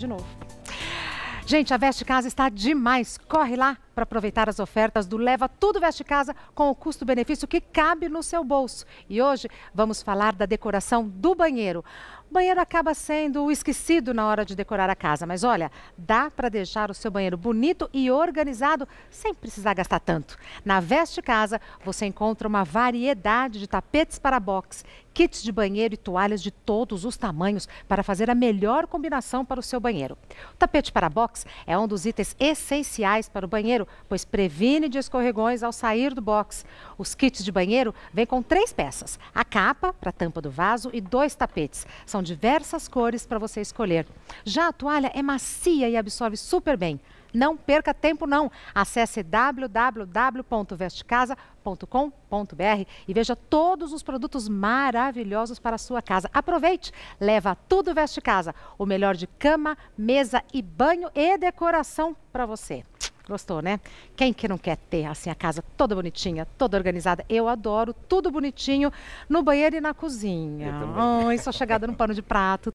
de novo. Gente, a Veste Casa está demais. Corre lá para aproveitar as ofertas do Leva Tudo Veste Casa com o custo-benefício que cabe no seu bolso. E hoje vamos falar da decoração do banheiro. O banheiro acaba sendo esquecido na hora de decorar a casa, mas olha, dá para deixar o seu banheiro bonito e organizado sem precisar gastar tanto. Na Veste Casa você encontra uma variedade de tapetes para box, kits de banheiro e toalhas de todos os tamanhos para fazer a melhor combinação para o seu banheiro. O tapete para box é um dos itens essenciais para o banheiro, pois previne de escorregões ao sair do box. Os kits de banheiro vêm com três peças: a capa para a tampa do vaso e dois tapetes. São diversas cores para você escolher. Já a toalha é macia e absorve super bem. Não perca tempo não. Acesse www.vestecasa.com.br e veja todos os produtos maravilhosos para a sua casa. Aproveite, leva tudo Veste Casa, o melhor de cama, mesa e banho e decoração para você. Gostou, né? Quem que não quer ter assim a casa toda bonitinha, toda organizada? Eu adoro tudo bonitinho no banheiro e na cozinha. Ai, só chegada no pano de prato,